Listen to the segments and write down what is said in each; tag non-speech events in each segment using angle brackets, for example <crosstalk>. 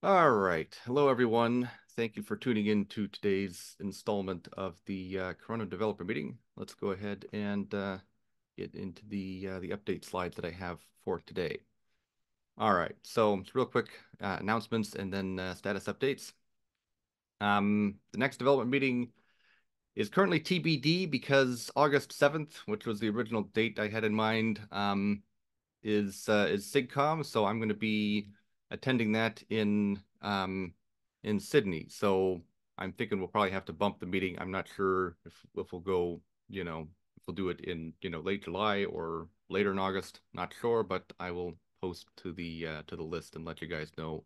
All right. Hello, everyone. Thank you for tuning in to today's installment of the uh, Corundum Developer Meeting. Let's go ahead and uh, get into the uh, the update slides that I have for today. All right. So, real quick uh, announcements and then uh, status updates. Um, the next development meeting is currently TBD because August 7th, which was the original date I had in mind, um, is uh, is SIGCOMM. So I'm going to be attending that in um, in Sydney. So I'm thinking we'll probably have to bump the meeting. I'm not sure if if we'll go, you know, if we'll do it in you know late July or later in August. Not sure, but I will post to the uh, to the list and let you guys know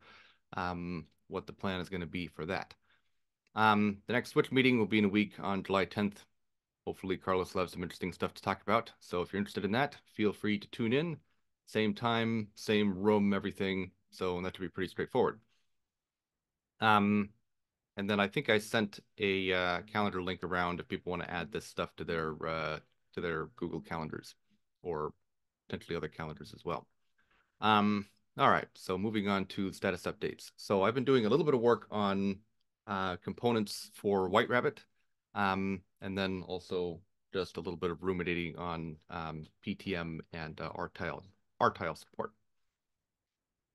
um, what the plan is going to be for that. Um, the next Switch meeting will be in a week on July 10th. Hopefully, Carlos will have some interesting stuff to talk about. So if you're interested in that, feel free to tune in. Same time, same room, everything. So that should be pretty straightforward. Um, and then I think I sent a uh, calendar link around if people want to add this stuff to their uh, to their Google calendars or potentially other calendars as well. Um, all right, so moving on to status updates. So I've been doing a little bit of work on uh, components for White Rabbit, um, and then also just a little bit of ruminating on um, PTM and uh, RTile, RTile support.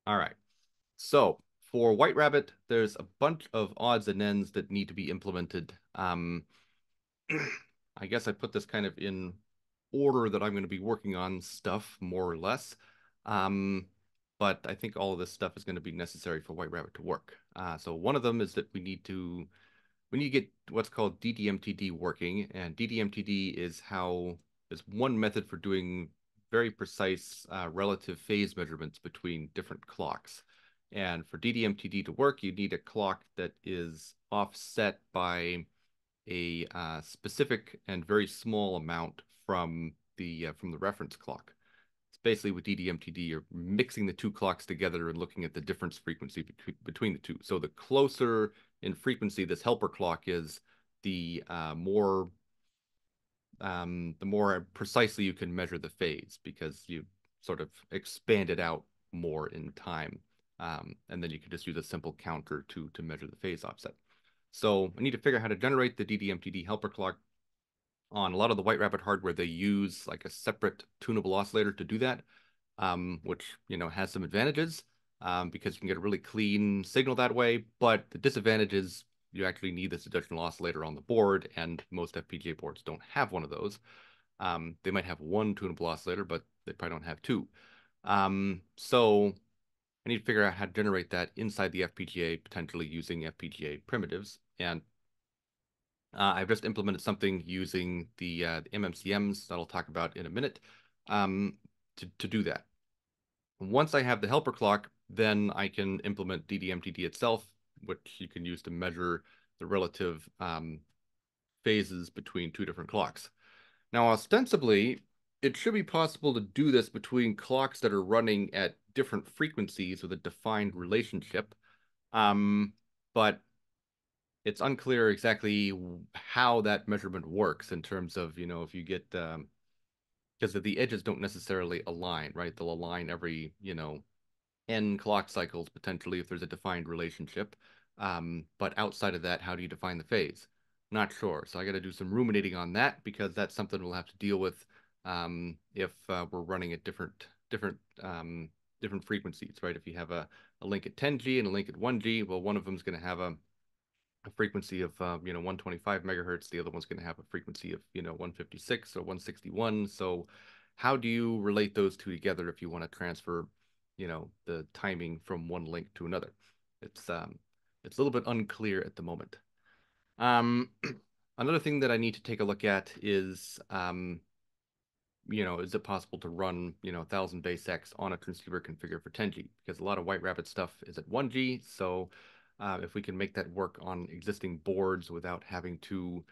All right, so for White Rabbit, there's a bunch of odds and ends that need to be implemented. Um, <clears throat> I guess I put this kind of in order that I'm going to be working on stuff, more or less. Um, but I think all of this stuff is going to be necessary for White Rabbit to work. Uh, so one of them is that we need to we need to get what's called DDMTD working, and DDMTD is how is one method for doing very precise uh, relative phase measurements between different clocks. And for DDMTD to work, you need a clock that is offset by a uh, specific and very small amount from the uh, from the reference clock. It's basically with DDMTD, you're mixing the two clocks together and looking at the difference frequency between between the two. So the closer in frequency this helper clock is, the uh, more um, the more precisely you can measure the phase because you sort of expand it out more in time. Um, and then you can just use a simple counter to to measure the phase offset. So I need to figure out how to generate the DDMTD helper clock. On a lot of the White Rabbit hardware, they use like a separate tunable oscillator to do that, um, which you know has some advantages um, because you can get a really clean signal that way. But the disadvantage is you actually need this additional oscillator on the board, and most FPGA boards don't have one of those. Um, they might have one tunable oscillator, but they probably don't have two. Um, so I need to figure out how to generate that inside the FPGA, potentially using FPGA primitives. And uh, I've just implemented something using the, uh, the, MMCMs that I'll talk about in a minute um, to, to do that. Once I have the helper clock, then I can implement DDMTD itself, which you can use to measure the relative um, phases between two different clocks. Now, ostensibly, it should be possible to do this between clocks that are running at different frequencies with a defined relationship. Um, but it's unclear exactly how that measurement works in terms of, you know, if you get, um, because the edges don't necessarily align, right? They'll align every, you know, n clock cycles potentially if there's a defined relationship. Um, but outside of that, how do you define the phase? Not sure. So I got to do some ruminating on that because that's something we'll have to deal with um, if uh, we're running at different different um, different frequencies, right? If you have a, a link at 10G and a link at 1G, well, one of them is going to have a, a frequency of, uh, you know, 125 megahertz. The other one's going to have a frequency of, you know, 156 or 161. So how do you relate those two together if you want to transfer, you know, the timing from one link to another? It's, um, it's a little bit unclear at the moment. Um, <clears throat> another thing that I need to take a look at is, um, you know, is it possible to run, you know, 1000 base X on a transceiver configured for 10G? Because a lot of White Rabbit stuff is at 1G. So uh, if we can make that work on existing boards without having to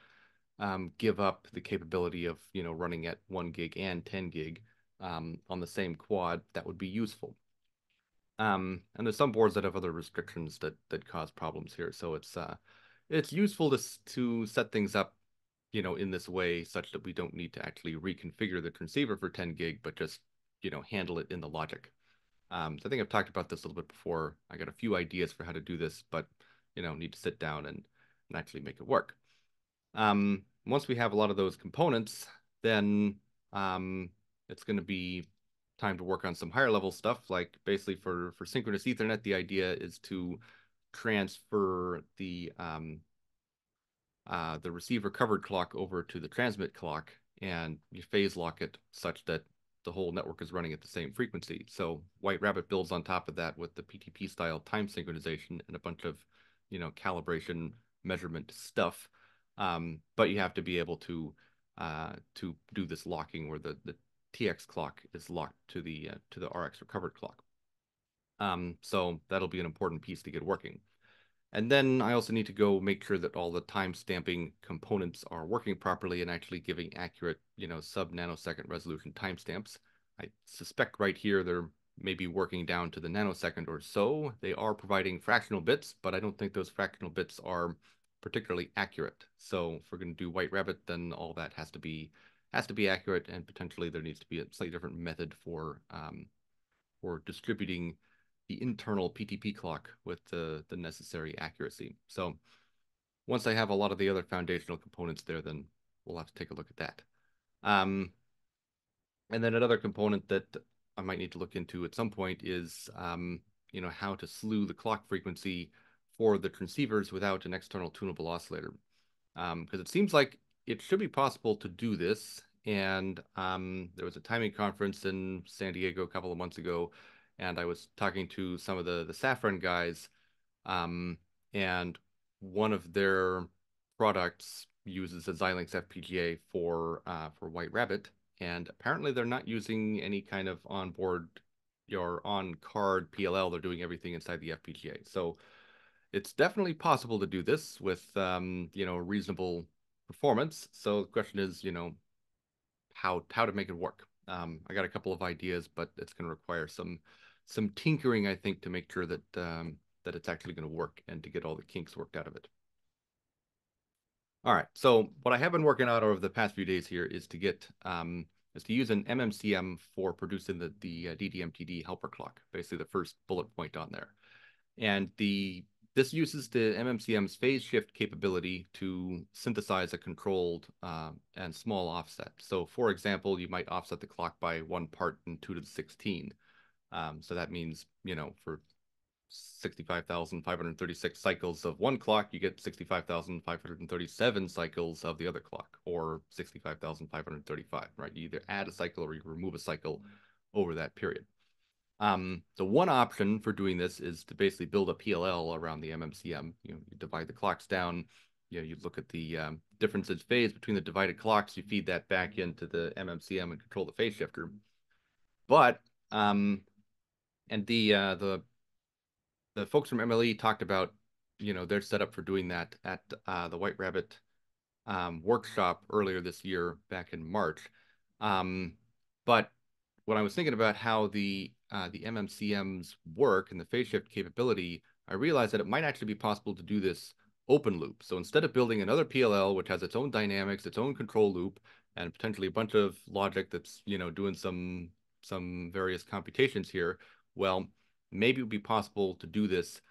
um, give up the capability of, you know, running at 1 gig and 10 gig um, on the same quad, that would be useful. Um, and there's some boards that have other restrictions that that cause problems here. So it's uh, it's useful to to set things up you know, in this way such that we don't need to actually reconfigure the transceiver for 10 gig, but just, you know, handle it in the logic. Um, so I think I've talked about this a little bit before. I got a few ideas for how to do this, but you know, need to sit down and, and actually make it work. Um, once we have a lot of those components, then um, it's going to be time to work on some higher level stuff. Like basically for for synchronous Ethernet, the idea is to transfer the um, uh, the receiver covered clock over to the transmit clock and you phase lock it such that the whole network is running at the same frequency. So White Rabbit builds on top of that with the PTP style time synchronization and a bunch of, you know, calibration measurement stuff. Um, but you have to be able to uh, to do this locking where the the TX clock is locked to the uh, to the RX recovered clock. Um, so that'll be an important piece to get working. And then I also need to go make sure that all the time stamping components are working properly and actually giving accurate, you know, sub nanosecond resolution timestamps. I suspect right here they're maybe working down to the nanosecond or so. They are providing fractional bits, but I don't think those fractional bits are particularly accurate. So if we're going to do White Rabbit, then all that has to be has to be accurate, and potentially there needs to be a slightly different method for um, for distributing the internal PTP clock with the, the necessary accuracy. So once I have a lot of the other foundational components there, then we'll have to take a look at that. Um, and then another component that I might need to look into at some point is, um, you know, how to slew the clock frequency for the transceivers without an external tunable oscillator. Because um, it seems like it should be possible to do this. And um, there was a timing conference in San Diego a couple of months ago and I was talking to some of the the Safran guys, um, and one of their products uses a Xilinx FPGA for uh, for White Rabbit, and apparently they're not using any kind of onboard or on card PLL. They're doing everything inside the FPGA. So it's definitely possible to do this with um, you know reasonable performance. So the question is, you know, how how to make it work. Um, I got a couple of ideas, but it's going to require some some tinkering, I think, to make sure that um, that it's actually going to work and to get all the kinks worked out of it. All right, so what I have been working out over the past few days here is to get um, is to use an MMCM for producing the the uh, DDMTD helper clock, basically the first bullet point on there, and the this uses the MMCM's phase shift capability to synthesize a controlled uh, and small offset. So, for example, you might offset the clock by one part in two to the 16. Um, so that means, you know, for 65,536 cycles of one clock, you get 65,537 cycles of the other clock, or 65,535, right? You either add a cycle or you remove a cycle over that period. Um, the one option for doing this is to basically build a PLL around the MMCM. You know, you divide the clocks down. You know, you look at the um, difference in phase between the divided clocks. You feed that back into the MMCM and control the phase shifter. But um, and the uh, the the folks from MLE talked about you know their setup for doing that at uh, the White Rabbit um, workshop earlier this year back in March. Um, but when I was thinking about how the uh, the MMCMs work and the phase shift capability, I realized that it might actually be possible to do this open loop. So instead of building another PLL, which has its own dynamics, its own control loop, and potentially a bunch of logic that's you know doing some some various computations here, well, maybe it would be possible to do this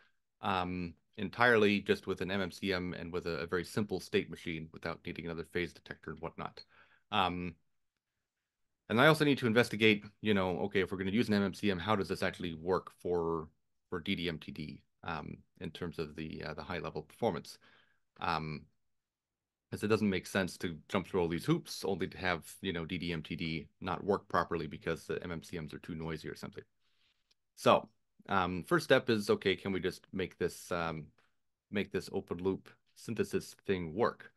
um, entirely just with an MMCM and with a, a, very simple state machine without needing another phase detector and whatnot. Um, and I also need to investigate, you know, okay, if we're going to use an MMCM, how does this actually work for for DDMTD um, in terms of the uh, the high level performance? Um, as it doesn't make sense to jump through all these hoops only to have you know DDMTD not work properly because the MMCMs are too noisy or something. So um, first step is, okay, can we just make this um, make this open loop synthesis thing work?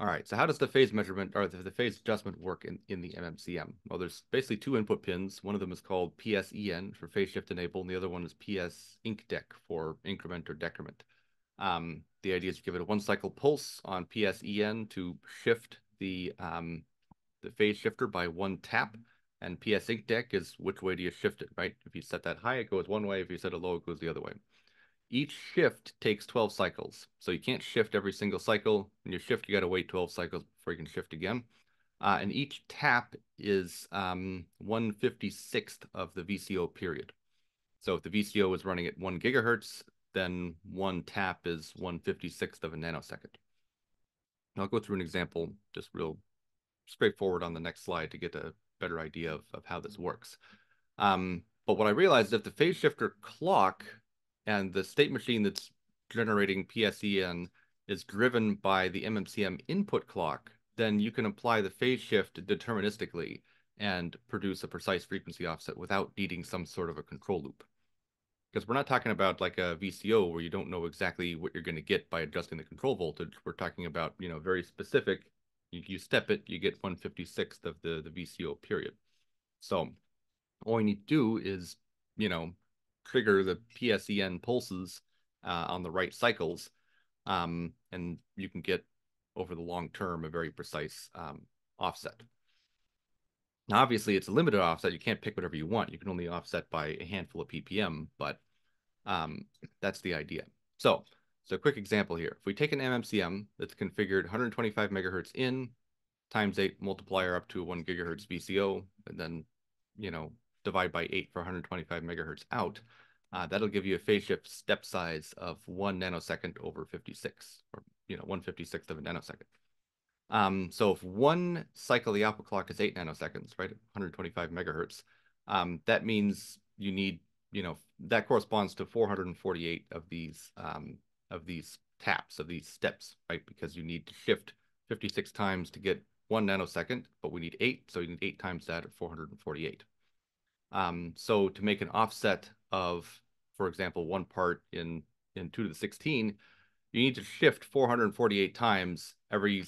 All right, so how does the phase measurement or the, phase adjustment work in, in the MMCM? Well, there's basically two input pins. One of them is called PSEN for phase shift enable, and the other one is PS IncDec for increment or decrement. Um, the idea is to give it a one cycle pulse on PSEN to shift the um, the phase shifter by one tap. And PS IncDec is which way do you shift it, right? If you set that high, it goes one way. If you set it low, it goes the other way. Each shift takes 12 cycles. So you can't shift every single cycle. When you shift, you got to wait 12 cycles before you can shift again. Uh, and each tap is um, 156th of the VCO period. So if the VCO is running at one gigahertz, then one tap is 156th of a nanosecond. I'll go through an example, just real straightforward on the next slide to get a better idea of, of how this works. Um, but what I realized is if the phase shifter clock and the state machine that's generating PSEN is driven by the MMCM input clock, then you can apply the phase shift deterministically and produce a precise frequency offset without needing some sort of a control loop. Because we're not talking about like a VCO where you don't know exactly what you're going to get by adjusting the control voltage. We're talking about, you know, very specific. You, you step it, you get 156th of the, the VCO period. So all you need to do is, you know, trigger the PSEN pulses uh, on the right cycles. Um, and you can get over the long term a very precise um, offset. Now, obviously, it's a limited offset. You can't pick whatever you want. You can only offset by a handful of ppm, but um, that's the idea. So, so a quick example here. If we take an MMCM that's configured 125 megahertz in times eight multiplier up to one gigahertz VCO, and then, you know, divide by eight for 125 megahertz out, uh, that'll give you a phase shift step size of one nanosecond over 56, or, you know, 156th of a nanosecond. Um, so if one cycle of the output clock is eight nanoseconds, right, 125 megahertz, um, that means you need, you know, that corresponds to 448 of these um, of these taps of these steps, right? Because you need to shift 56 times to get one nanosecond, but we need eight, so you need eight times that at 448. Um, so to make an offset of, for example, one part in in two to the 16, you need to shift 448 times every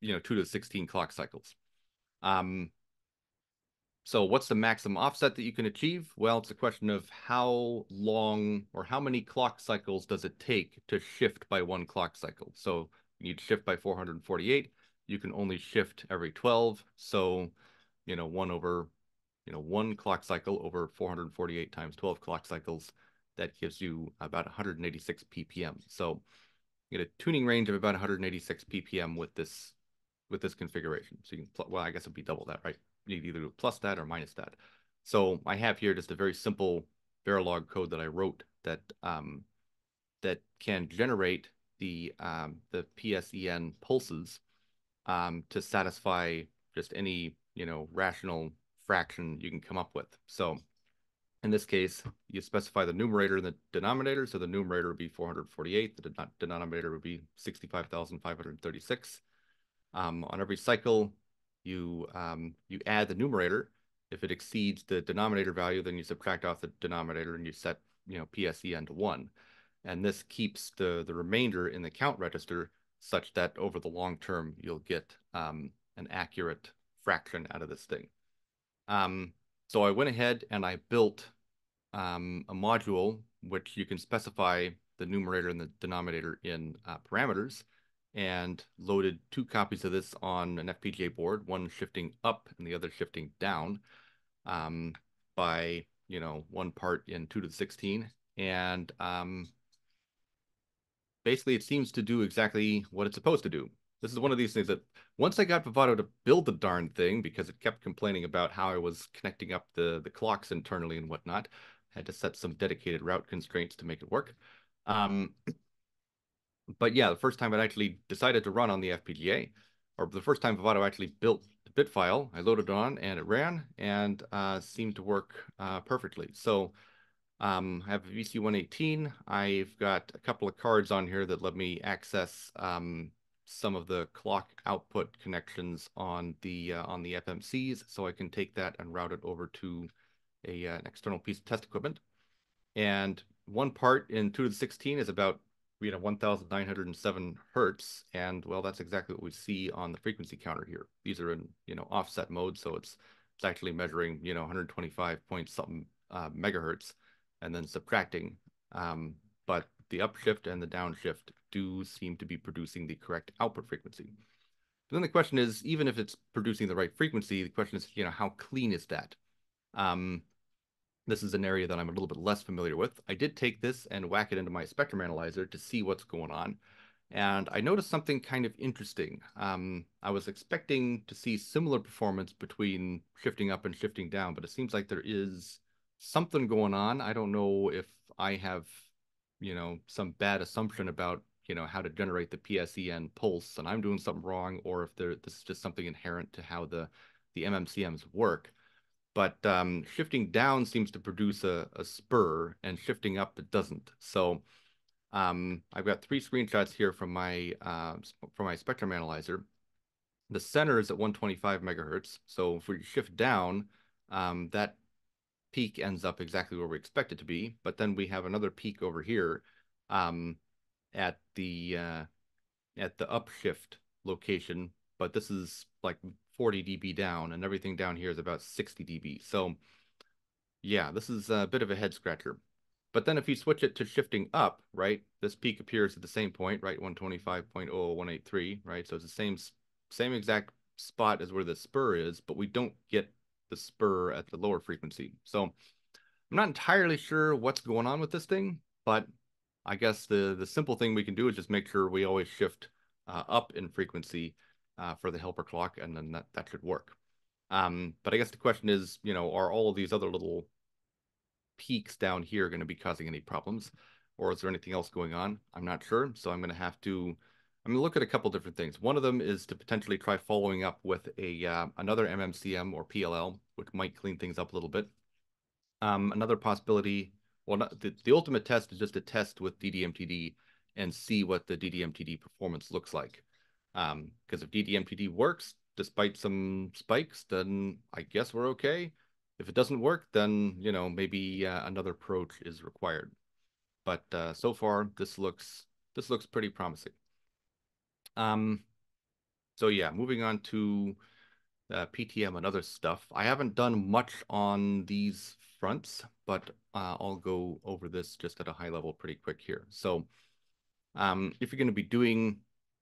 you know, two to 16 clock cycles. Um, so what's the maximum offset that you can achieve? Well, it's a question of how long or how many clock cycles does it take to shift by one clock cycle. So you need to shift by 448. You can only shift every 12. So, you know, one over, you know, one clock cycle over 448 times 12 clock cycles, that gives you about 186 ppm. So you get a tuning range of about 186 ppm with this with this configuration. So you can, well, I guess it'd be double that, right? You either do plus that or minus that. So I have here just a very simple Verilog code that I wrote that um, that can generate the um, the PSEN pulses um, to satisfy just any you know rational fraction you can come up with. So in this case, you specify the numerator and the denominator. So the numerator would be 448. The denominator would be 65,536. Um, on every cycle, you um, you add the numerator. If it exceeds the denominator value, then you subtract off the denominator and you set you know PSEN to one. And this keeps the the remainder in the count register such that over the long term you'll get um, an accurate fraction out of this thing. Um, so I went ahead and I built um, a module which you can specify the numerator and the denominator in uh, parameters and loaded two copies of this on an FPGA board, one shifting up and the other shifting down um, by, you know, one part in 2 to the 16. And um, basically, it seems to do exactly what it's supposed to do. This is one of these things that once I got Vivado to build the darn thing, because it kept complaining about how I was connecting up the, the clocks internally and whatnot, I had to set some dedicated route constraints to make it work. Um, but yeah, the first time I actually decided to run on the FPGA, or the first time Vivado actually built the bit file, I loaded it on and it ran and uh, seemed to work uh, perfectly. So um, I have a VCU118. I've got a couple of cards on here that let me access um, some of the clock output connections on the uh, on the FMCs, so I can take that and route it over to a, uh, an external piece of test equipment. And one part in 2 to the 16 is about we have 1,907 hertz, and well, that's exactly what we see on the frequency counter here. These are in you know offset mode, so it's it's actually measuring you know 125 point something uh, megahertz, and then subtracting. Um, but the upshift and the downshift do seem to be producing the correct output frequency. But then the question is, even if it's producing the right frequency, the question is, you know, how clean is that? Um, this is an area that I'm a little bit less familiar with. I did take this and whack it into my spectrum analyzer to see what's going on. And I noticed something kind of interesting. Um, I was expecting to see similar performance between shifting up and shifting down, but it seems like there is something going on. I don't know if I have, you know, some bad assumption about, you know, how to generate the PSEN pulse and I'm doing something wrong, or if there this is just something inherent to how the the MMCMs work. But um, shifting down seems to produce a, a spur, and shifting up it doesn't. So um, I've got three screenshots here from my uh, from my spectrum analyzer. The center is at 125 megahertz. So if we shift down, um, that peak ends up exactly where we expect it to be. But then we have another peak over here um, at the uh, at the upshift location. But this is like 40 dB down, and everything down here is about 60 dB. So yeah, this is a bit of a head scratcher. But then if you switch it to shifting up, right, this peak appears at the same point, right, 125.00183, right? So it's the same same exact spot as where the spur is, but we don't get the spur at the lower frequency. So I'm not entirely sure what's going on with this thing, but I guess the the simple thing we can do is just make sure we always shift uh, up in frequency uh, for the helper clock, and then that, that should work. Um, but I guess the question is, you know, are all of these other little peaks down here going to be causing any problems? Or is there anything else going on? I'm not sure. So I'm going to have to I'm going to look at a couple different things. One of them is to potentially try following up with a uh, another MMCM or PLL, which might clean things up a little bit. Um, another possibility, well, not, the, the ultimate test is just to test with DDMTD and see what the DDMTD performance looks like. Because um, if DDMTD works, despite some spikes, then I guess we're okay. If it doesn't work, then, you know, maybe uh, another approach is required. But uh, so far, this looks this looks pretty promising. Um, so yeah, moving on to uh, PTM and other stuff. I haven't done much on these fronts, but uh, I'll go over this just at a high level pretty quick here. So um, if you're going to be doing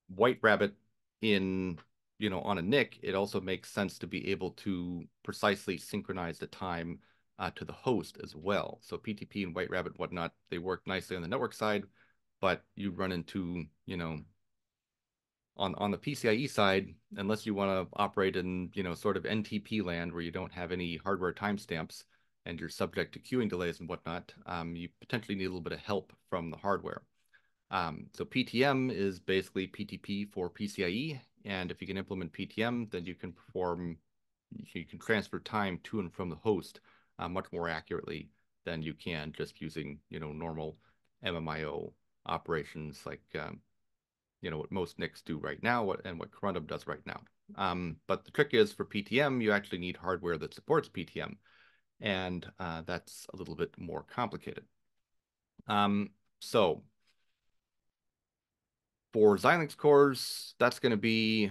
White Rabbit in, you know, on a NIC, it also makes sense to be able to precisely synchronize the time uh, to the host as well. So PTP and White Rabbit, whatnot, they work nicely on the network side, but you run into, you know, on on the PCIe side, unless you want to operate in you know sort of NTP land where you don't have any hardware timestamps and you're subject to queuing delays and whatnot, um, you potentially need a little bit of help from the hardware. Um, so PTM is basically PTP for PCIe, and if you can implement PTM, then you can perform, you can transfer time to and from the host uh, much more accurately than you can just using you know normal MMIO operations like um, you know what most NICs do right now and what Corundum does right now. Um, but the trick is for PTM, you actually need hardware that supports PTM, and uh, that's a little bit more complicated. Um, so for Xilinx cores, that's going to be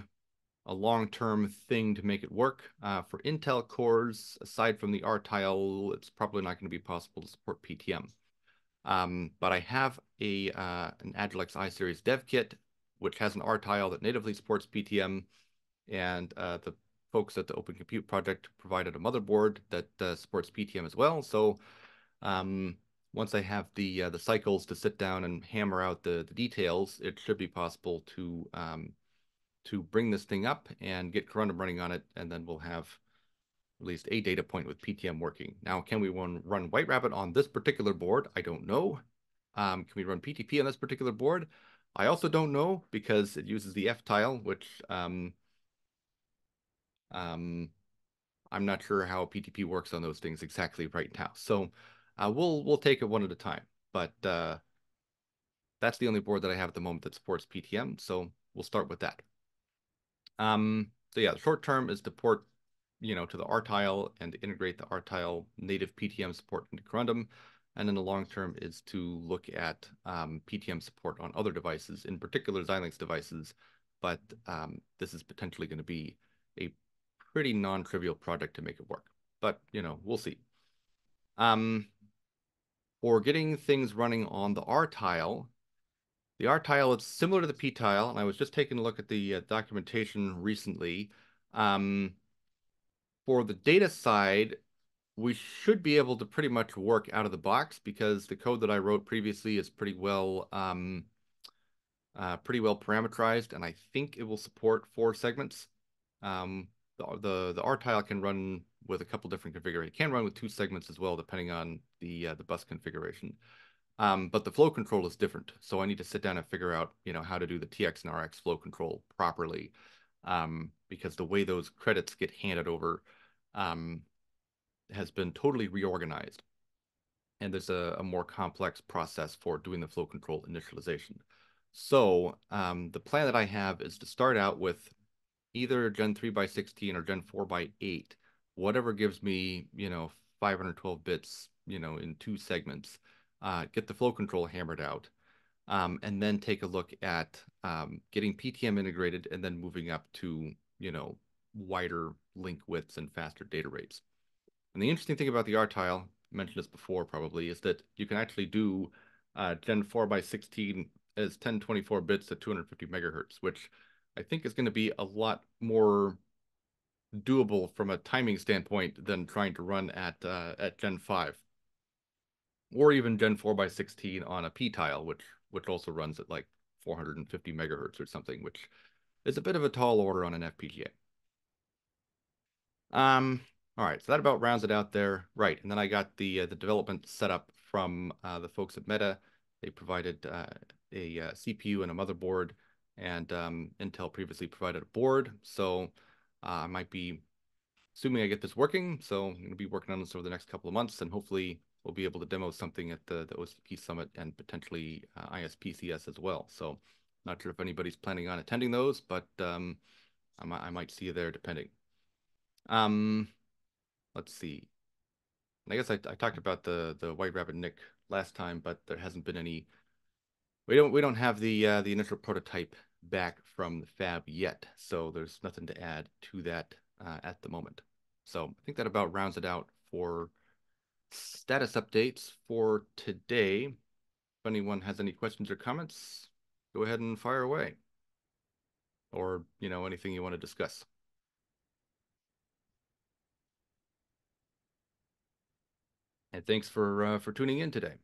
a long-term thing to make it work. Uh, for Intel cores, aside from the R-Tile, it's probably not going to be possible to support PTM. Um, but I have a uh, an Agilex iSeries dev kit which has an R-Tile that natively supports PTM. And uh, the folks at the Open Compute Project provided a motherboard that uh, supports PTM as well. So um, once I have the uh, the cycles to sit down and hammer out the, the details, it should be possible to um, to bring this thing up and get Corundum running on it, and then we'll have at least a data point with PTM working. Now, can we run, run White Rabbit on this particular board? I don't know. Um, can we run PTP on this particular board? I also don't know because it uses the F tile, which um, um, I'm not sure how PTP works on those things exactly right now. So uh, we'll we'll take it one at a time. But uh, that's the only board that I have at the moment that supports PTM. So we'll start with that. Um, so yeah, the short term is to port, you know, to the R-Tile and integrate the R-Tile native PTM support into Corundum. And then the long term is to look at um, PTM support on other devices, in particular Xilinx devices. But um, this is potentially going to be a pretty non-trivial project to make it work. But, you know, we'll see. Um, for getting things running on the R-Tile, the R-Tile is similar to the P-Tile, and I was just taking a look at the uh, documentation recently. Um, for the data side, we should be able to pretty much work out of the box because the code that I wrote previously is pretty well um, uh, pretty well parameterized, and I think it will support four segments. Um, the, the, the R-Tile can run with a couple different configurations. It can run with two segments as well, depending on the uh, the bus configuration. Um, but the flow control is different. So I need to sit down and figure out, you know, how to do the TX and RX flow control properly. Um, because the way those credits get handed over um, has been totally reorganized. And there's a, a, more complex process for doing the flow control initialization. So um, the plan that I have is to start out with either Gen 3 by 16 or Gen 4 by 8, whatever gives me, you know, 512 bits, you know, in two segments uh, get the flow control hammered out, um, and then take a look at um, getting PTM integrated and then moving up to, you know, wider link widths and faster data rates. And the interesting thing about the RTILE, I mentioned this before probably, is that you can actually do uh, Gen 4 by 16 as 1024 bits at 250 megahertz, which I think is going to be a lot more doable from a timing standpoint than trying to run at uh, at Gen 5 or even Gen 4 by 16 on a P tile, which which also runs at like 450 megahertz or something, which is a bit of a tall order on an FPGA. Um, all right, so that about rounds it out there. Right, and then I got the uh, the development setup from uh, the folks at Meta. They provided uh, a uh, CPU and a motherboard, and um, Intel previously provided a board. So uh, I might be, assuming I get this working, so I'm going to be working on this over the next couple of months, and hopefully we'll be able to demo something at the, the OCP Summit and potentially uh, ISPCS as well. So not sure if anybody's planning on attending those, but um, I, might, I might see you there depending. Um, let's see. I guess I, I talked about the the White Rabbit NIC last time, but there hasn't been any. We don't we don't have the uh, the initial prototype back from the fab yet, so there's nothing to add to that uh, at the moment. So I think that about rounds it out for status updates for today. If anyone has any questions or comments, go ahead and fire away. Or, you know, anything you want to discuss. And thanks for uh, for tuning in today.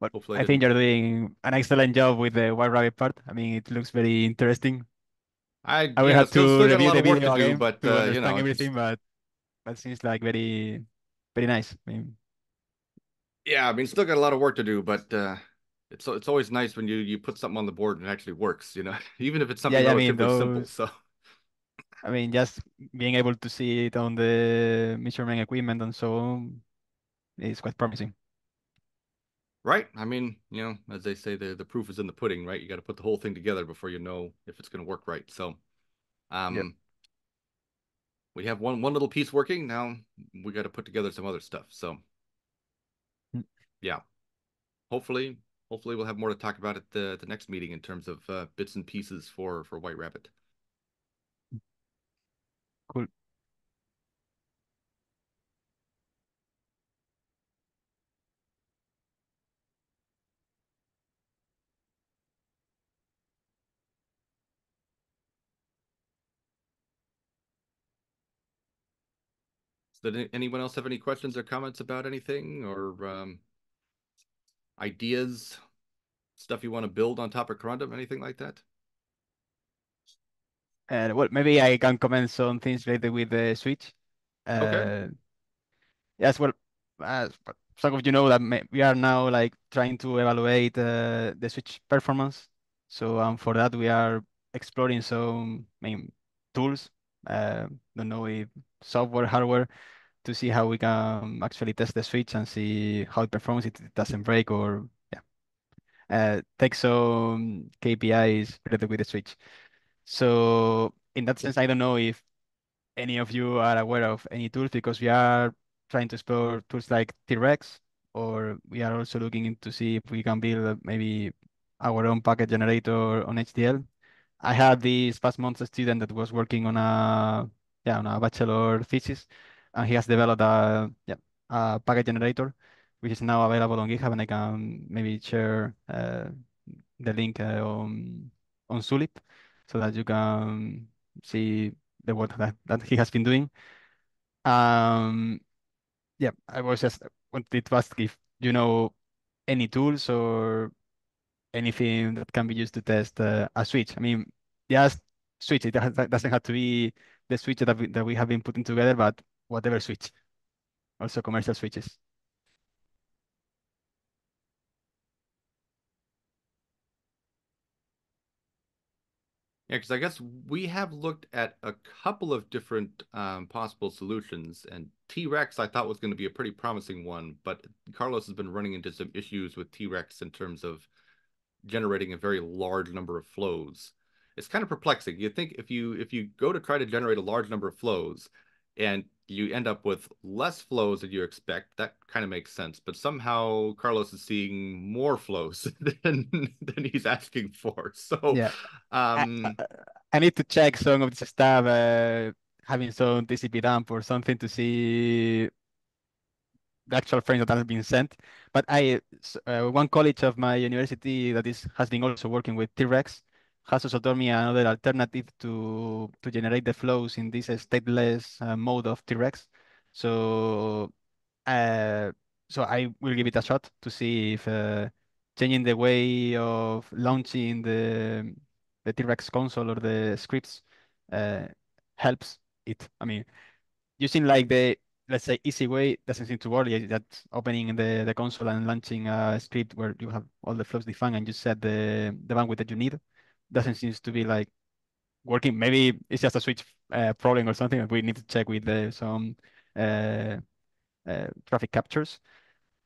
But Hopefully I, I think you're doing an excellent job with the White Rabbit part. I mean, it looks very interesting. I, I will yeah, have still, to still review the video again do, but to uh, you know, everything. Just... But that seems like very, very nice. I mean, yeah, I mean, still got a lot of work to do, but uh, it's it's always nice when you you put something on the board and it actually works. You know, <laughs> even if it's something yeah, yeah, relatively I mean, those, simple. So. I mean, just being able to see it on the measurement equipment and so on is quite promising. Right. I mean, you know, as they say, the the proof is in the pudding, right? You got to put the whole thing together before you know if it's going to work right. So, um, yep we have one one little piece working. Now we got to put together some other stuff. So hmm. yeah, hopefully hopefully we'll have more to talk about at the the next meeting in terms of uh, bits and pieces for for White Rabbit. Did anyone else have any questions or comments about anything or um, ideas, stuff you want to build on top of Corundum, anything like that? And well, maybe I can comment on things related with the Switch. Uh, okay. Yes, well, as some of you know that we are now like trying to evaluate uh, the Switch performance. So um, for that we are exploring some main tools. Uh, don't know if software, hardware, to see how we can actually test the switch and see how it performs, it, it doesn't break or yeah. Uh, take some KPIs related with the switch. So in that sense, I don't know if any of you are aware of any tools because we are trying to explore tools like T-Rex, or we are also looking into see if we can build maybe our own packet generator on HDL. I had this past month a student that was working on a yeah on a bachelor thesis, and he has developed a yeah a packet generator, which is now available on GitHub, and I can maybe share uh, the link uh, on on Zulip so that you can see the work that, that he has been doing. Um, yeah, I was just wanted to ask if you know any tools or anything that can be used to test uh, a switch. I mean, just switch. It doesn't have to be the switch that we, that we have been putting together, but whatever switch, also commercial switches. Yeah, because I guess we have looked at a couple of different um, possible solutions, and T-Rex I thought was going to be a pretty promising one, but Carlos has been running into some issues with T-Rex in terms of generating a very large number of flows. It's kind of perplexing. You think if you if you go to try to generate a large number of flows, and you end up with less flows than you expect, that kind of makes sense. But somehow Carlos is seeing more flows <laughs> than than he's asking for. So Yeah. um I, I need to check some of this stuff, uh, having some TCP dump or something to see the actual frames that have been sent. But I, uh, one college of my university that is has been also working with T-Rex has also told me another alternative to to generate the flows in this stateless uh, mode of T-Rex. So, uh, so I will give it a shot to see if uh, changing the way of launching the the T-Rex console or the scripts uh, helps it. I mean, using like the let's say easy way doesn't seem to work. That's opening the, the console and launching a script where you have all the flows defined and you set the, the bandwidth that you need. Doesn't seem to be like working. Maybe it's just a switch uh, problem or something. We need to check with the, some uh, uh, traffic captures.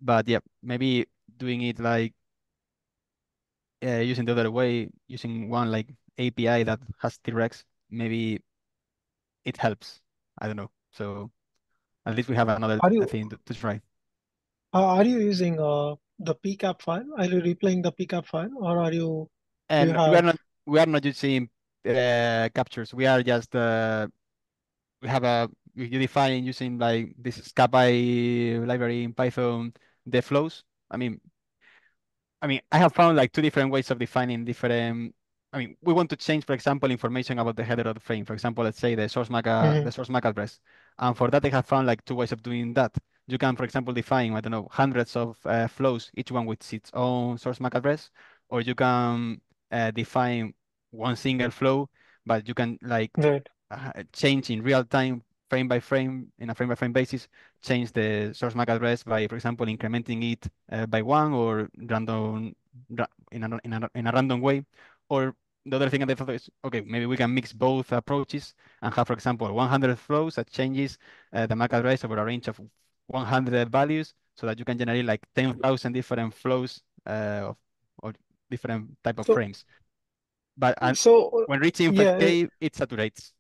But yeah, maybe doing it like uh, using the other way, using one like API that has T-Rex, maybe it helps. I don't know. So at least we have another you thing to, to try. uh, are you using uh the PCAP file? Are you replaying the PCAP file, or are you And you we are not we are not using uh, captures. We are just uh, we have a we define using like this scapy library in Python the flows. I mean, I mean, I have found like two different ways of defining different. I mean, we want to change, for example, information about the header of the frame. For example, let's say the source MAC uh, Mhm. the source MAC address, and for that I have found like two ways of doing that. You can, for example, define I don't know hundreds of uh, flows, each one with its own source MAC address, or you can uh, define one single flow, but you can like right? uh, change in real time, frame by frame, in a frame by frame basis, change the source MAC address by, for example, incrementing it uh, by one or random ra in a, in a in a random way. Or the other thing I thought is, okay, maybe we can mix both approaches and have, for example, 100 flows that changes uh, the MAC address over a range of 100 values so that you can generate like 10,000 different flows uh, of different type of So frames. But and so when reaching 5K, it saturates.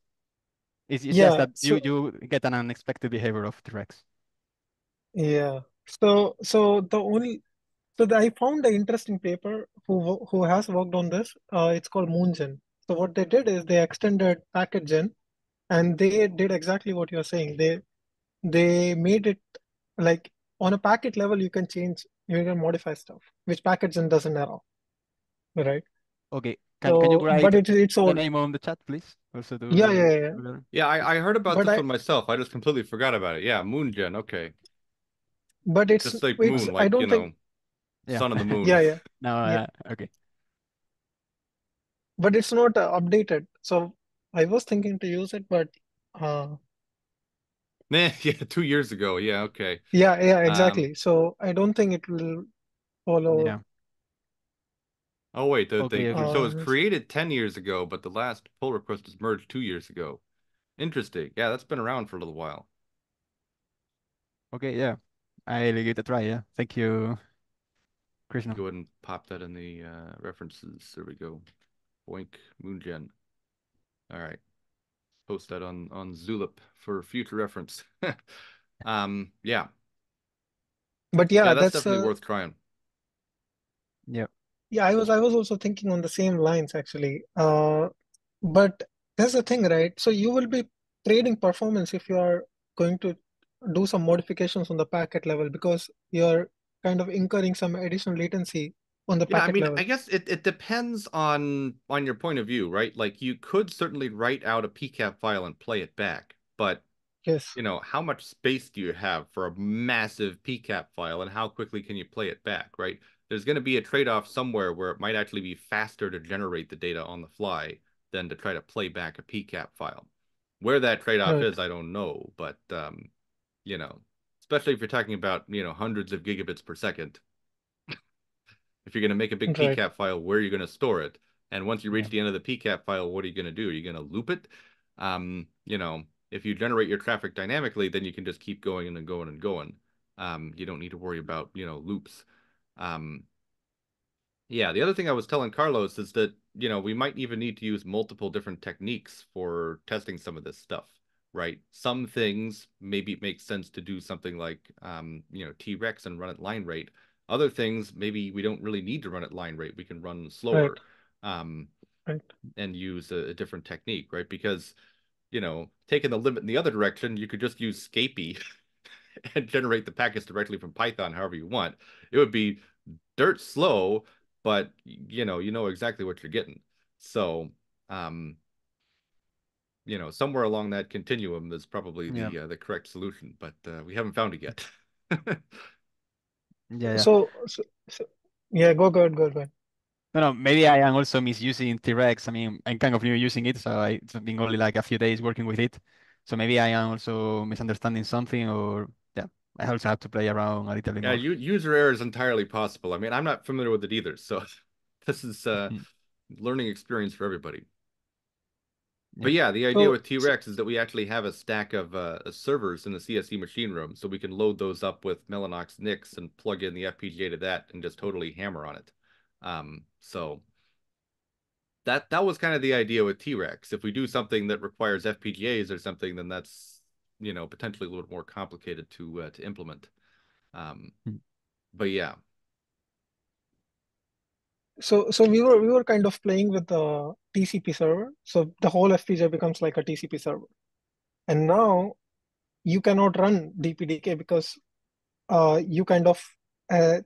It's, it's just that you So you get an unexpected behavior of T-Rex. yeah. So so the only so the, I found an interesting paper who who has worked on this. Uh, it's called MoonGen. So what they did is they extended packet gen, and they did exactly what you're saying. They they made it like on a packet level you can change you can modify stuff which packet gen doesn't allow right Okay, can can you so write but it, it's the name on the chat, please? Also to yeah yeah yeah yeah, I, I heard about but this I one myself. I just completely forgot about it. Yeah, MoonGen, okay. but it's Just like it's moon, I like, you don't think know, Yeah. son of the moon. <laughs> yeah yeah <laughs> No, yeah uh, okay. but it's not uh, updated so I was thinking to use it but uh Nah, <laughs> yeah, two years ago. Yeah, okay. yeah yeah Um, exactly so I don't think it will follow Yeah. Oh wait, the, Okay, the okay. so it was uh created 10 years ago, but the last pull request was merged two years ago. Interesting. Yeah, that's been around for a little while. Okay, yeah. I'll give it a try, yeah. Thank you, Krishna. Go ahead and pop that in the uh, references. There we go. Boink MoonGen. All right. Post that on on Zulip for future reference. <laughs> um, yeah, but yeah, yeah that's that's definitely uh worth trying. Yeah. Yeah I was I was also thinking on the same lines actually uh But that's the thing, right? So you will be trading performance if you are going to do some modifications on the packet level because you're kind of incurring some additional latency on the packet Yeah, I mean, level. I guess it, it depends on on your point of view, right? Like you could certainly write out a PCAP file and play it back, but Yes. you know, how much space do you have for a massive PCAP file and how quickly can you play it back, right? There's going to be a trade-off somewhere where it might actually be faster to generate the data on the fly than to try to play back a PCAP file. Where that trade-off Right. is, I don't know, but um, you know, especially if you're talking about, you know, hundreds of gigabits per second. <laughs> if you're going to make a big Right. PCAP file, where are you going to store it? And once you reach Yeah. the end of the PCAP file, what are you going to do? Are you going to loop it? Um, you know, if you generate your traffic dynamically, then you can just keep going and going and going. Um, you don't need to worry about, you know, loops. Um, yeah, the other thing I was telling Carlos is that, you know, we might even need to use multiple different techniques for testing some of this stuff, right? Some things maybe it makes sense to do something like, um, you know, T-Rex and run at line rate. Other things, maybe we don't really need to run at line rate. We can run slower. Um, Right. and use a, a different technique, right? Because, you know, taking the limit in the other direction, you could just use Scapy <laughs> and generate the packets directly from Python however you want. It would be dirt slow, but you know, you know exactly what you're getting. So, um, you know, somewhere along that continuum is probably the Yeah. uh, the correct solution, but uh, we haven't found it yet. <laughs> Yeah, yeah. So, so, so yeah, go, go, ahead, go, ahead, go. No, no, maybe I am also misusing T-Rex. I mean, I'm kind of new using it, so I, it's been only like a few days working with it. So maybe I am also misunderstanding something, or yeah, I also have to play around a little bit Yeah, u- user error is entirely possible. I mean, I'm not familiar with it either, so <laughs> this is uh Mhm. learning experience for everybody. Yeah. But yeah, the idea So- with T-Rex is that we actually have a stack of uh, servers in the CSE machine room, so we can load those up with Mellanox NICs and plug in the FPGA to that and just totally hammer on it. Um, so that that was kind of the idea with T-Rex. If we do something that requires FPGAs or something, then that's you know potentially a little bit more complicated to uh, to implement. Um, Hmm. but yeah, So, so we were we were kind of playing with the TCP server. So the whole FPGA becomes like a TCP server. And now you cannot run DPDK because uh, you kind of uh,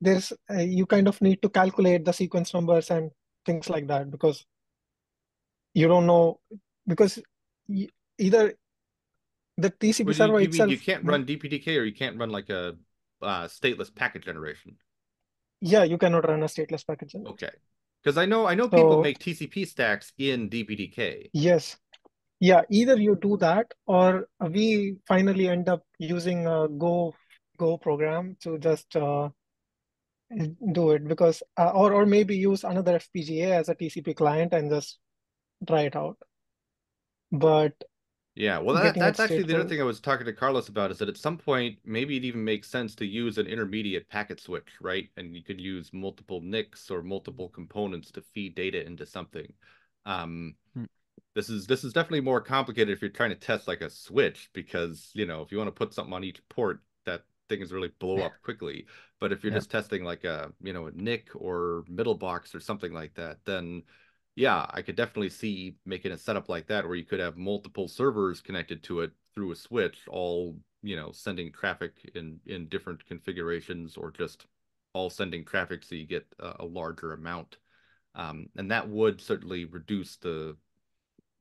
there's uh, you kind of need to calculate the sequence numbers and things like that because you don't know because either the TCP you, server you mean itself you can't run DPDK or you can't run like a uh, stateless packet generation? yeah you cannot run a stateless packet generation. Okay. Because I know I know people make TCP stacks in DPDK. Yes. Yeah, either you do that or we finally end up using a Go Go program to just uh, do it because uh, or or maybe use another FPGA as a TCP client and just try it out. But Yeah, well, that, that's actually the other thing I was talking to Carlos about is that at some point, maybe it even makes sense to use an intermediate packet switch, right? And you could use multiple NICs or multiple components to feed data into something. Um, Hmm. this is this is definitely more complicated if you're trying to test like a switch because you know if you want to put something on each port, that thing is really blow up quickly. But if you're <laughs> Yeah. just testing like a you know a NIC or middle box or something like that, then yeah, I could definitely see making a setup like that where you could have multiple servers connected to it through a switch, all, you know, sending traffic in in different configurations or just all sending traffic so you get a, a larger amount. Um, and that would certainly reduce the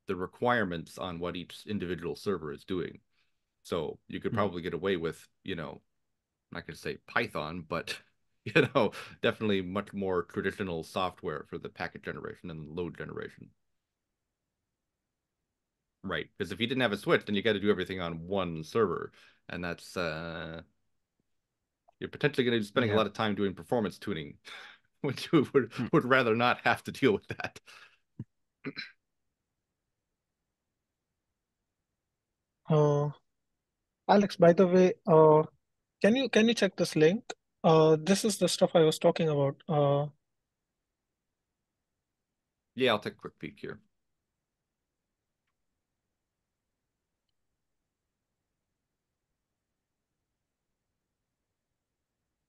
the requirements on what each individual server is doing. So you could Hmm. probably get away with, you know, I'm not going to say Python, but <laughs> you know, definitely much more traditional software for the packet generation and load generation. Right, because if you didn't have a switch, then you got to do everything on one server, and that's uh, you're potentially going to be spending a lot of time doing performance tuning, <laughs> which you would Hmm. would rather not have to deal with that. uh, Alex, by the way, uh, can you can you check this link? Uh, this is the stuff I was talking about. Uh, Yeah, I'll take a quick peek here.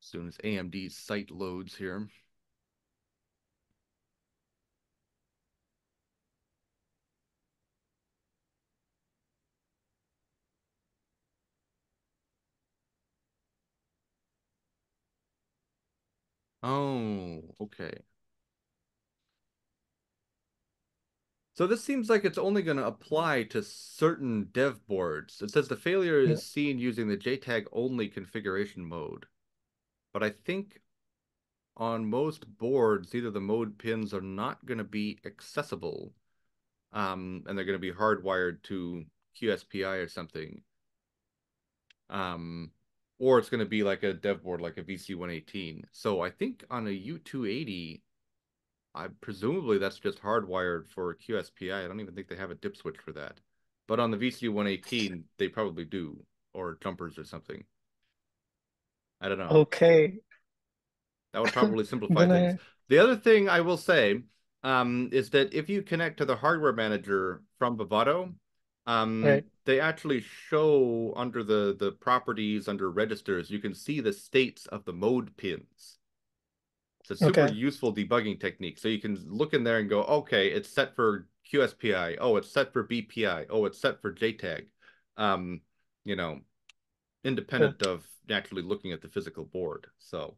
As soon as AMD's site loads here. Oh, okay. So this seems like it's only going to apply to certain dev boards. It says the failure Yeah. is seen using the JTAG only configuration mode. But I think on most boards, either the mode pins are not going to be accessible um, and they're going to be hardwired to QSPI or something. Um, or it's going to be like a dev board, like a VCU118. So I think on a U280, I presumably that's just hardwired for QSPI. I don't even think they have a dip switch for that. But on the VCU118, they probably do, or jumpers or something. I don't know. Okay. That would <laughs> probably simplify things. I... The other thing I will say um, is that if you connect to the hardware manager from Vivado, um, right. They actually show under the the properties under registers, you can see the states of the mode pins. It's a super okay. useful debugging technique. So you can look in there and go, okay, it's set for QSPI. Oh, it's set for BPI. Oh, it's set for JTAG. Um, you know, independent of naturally looking at the physical board. So